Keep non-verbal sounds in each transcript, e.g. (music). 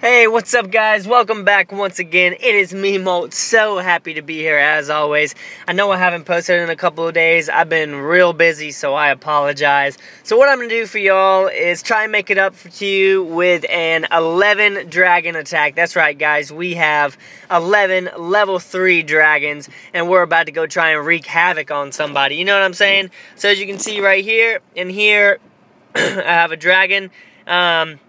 Hey, what's up guys? Welcome back once again. It is me, Molt. So happy to be here as always. I know I haven't posted in a couple of days. I've been real busy, so I apologize. So what I'm going to do for y'all is try and make it up to you with an 11 dragon attack. That's right, guys. We have 11 level 3 dragons, and we're about to go try and wreak havoc on somebody. You know what I'm saying? So as you can see right here, in here, (clears throat) I have a dragon. Um,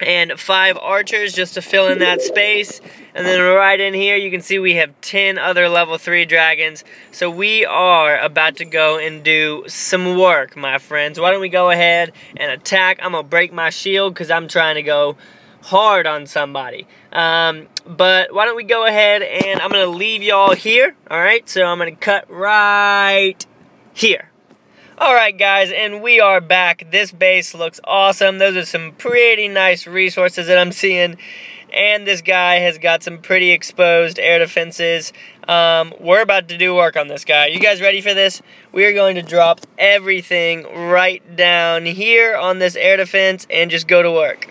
and five archers just to fill in that space. And then right in here, you can see we have 10 other level 3 dragons. So we are about to go and do some work, my friends. Why don't we go ahead and attack? I'm going to break my shield because I'm trying to go hard on somebody. Um, but why don't we go ahead and I'm going to leave y'all here. All right, so I'm going to cut right here. Alright guys, and we are back. This base looks awesome. Those are some pretty nice resources that I'm seeing. And this guy has got some pretty exposed air defenses. Um, we're about to do work on this guy. You guys ready for this? We are going to drop everything right down here on this air defense and just go to work.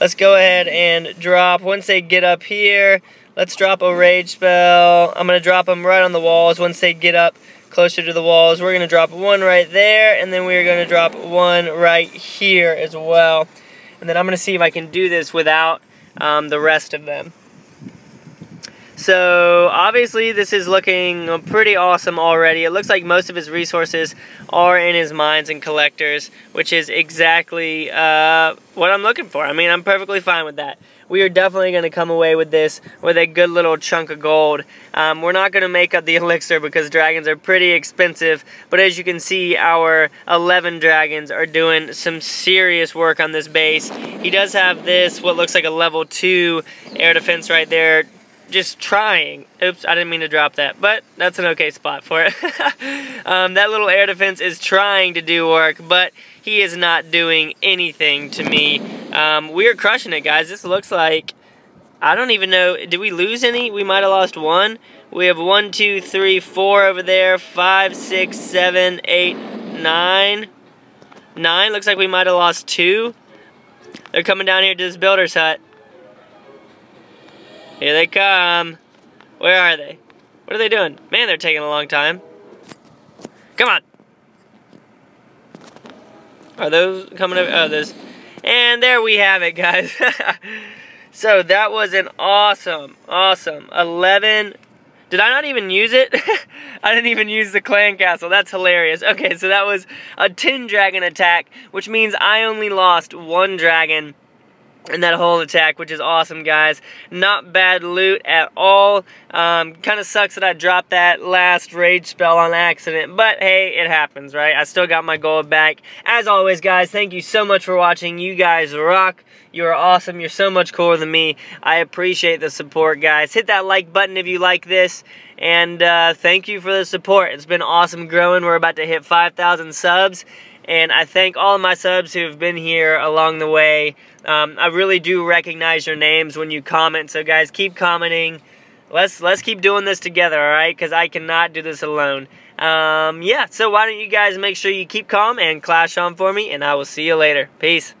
Let's go ahead and drop. Once they get up here, let's drop a rage spell. I'm going to drop them right on the walls once they get up closer to the walls. We're going to drop one right there, and then we're going to drop one right here as well. And then I'm going to see if I can do this without um, the rest of them. So obviously this is looking pretty awesome already. It looks like most of his resources are in his mines and collectors, which is exactly uh, what I'm looking for. I mean, I'm perfectly fine with that. We are definitely going to come away with this with a good little chunk of gold. Um, we're not going to make up the (laughs) elixir because dragons are pretty expensive, but as you can see, our 11 dragons are doing some serious work on this base. He does have this, what looks like a level 2 air defense right there, just trying. Oops, I didn't mean to drop that, but that's an okay spot for it. (laughs) um, that little air defense is trying to do work, but he is not doing anything to me. Um, we're crushing it, guys. This looks like, I don't even know, did we lose any? We might have lost one. We have one, two, three, four over there, five, six, seven, eight, nine. Nine, looks like we might have lost two. They're coming down here to this builder's hut. Here they come. Where are they? What are they doing? Man, they're taking a long time. Come on. Are those coming up? Oh, those. And there we have it, guys. (laughs) so that was an awesome, awesome 11. Did I not even use it? (laughs) I didn't even use the clan castle. That's hilarious. Okay, so that was a 10 dragon attack, which means I only lost one dragon and that whole attack, which is awesome, guys. Not bad loot at all. Um, kind of sucks that I dropped that last rage spell on accident, but hey, it happens, right? I still got my gold back. As always, guys, thank you so much for watching. You guys rock. You're awesome. You're so much cooler than me. I appreciate the support, guys. Hit that like button if you like this. And uh, thank you for the support. It's been awesome growing. We're about to hit 5,000 subs. And I thank all of my subs who have been here along the way. Um, I really do recognize your names when you comment. So guys, keep commenting. Let's let's keep doing this together, all right? Because I cannot do this alone. Um, yeah, so why don't you guys make sure you keep calm and clash on for me, and I will see you later. Peace.